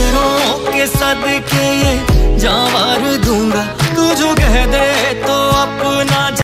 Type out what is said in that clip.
नज़रों के सदके ये जावार दूँगा तू जो कह दे